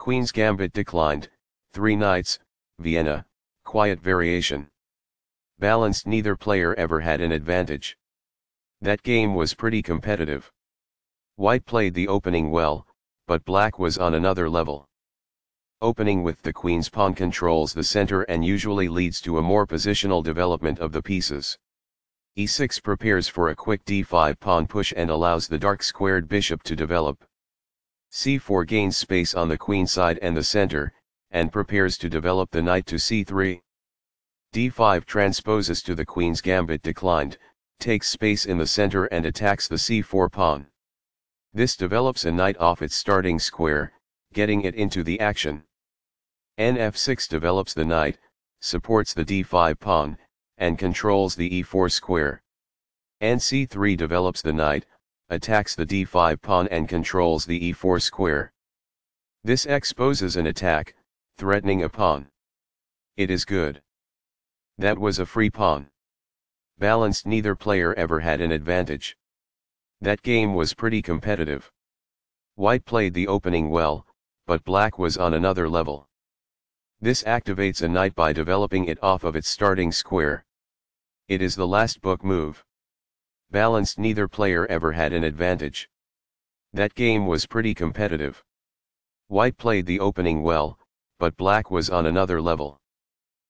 Queen's Gambit declined, 3 knights, Vienna, quiet variation. Balanced neither player ever had an advantage. That game was pretty competitive. White played the opening well, but black was on another level. Opening with the queen's pawn controls the center and usually leads to a more positional development of the pieces. e6 prepares for a quick d5 pawn push and allows the dark squared bishop to develop. C4 gains space on the queen side and the center, and prepares to develop the knight to c3. d5 transposes to the queen's gambit declined, takes space in the center and attacks the c4 pawn. This develops a knight off its starting square, getting it into the action. nf6 develops the knight, supports the d5 pawn, and controls the e4 square. nc3 develops the knight, attacks the d5 pawn and controls the e4 square. This exposes an attack, threatening a pawn. It is good. That was a free pawn. Balanced neither player ever had an advantage. That game was pretty competitive. White played the opening well, but black was on another level. This activates a knight by developing it off of its starting square. It is the last book move. Balanced neither player ever had an advantage. That game was pretty competitive. White played the opening well, but black was on another level.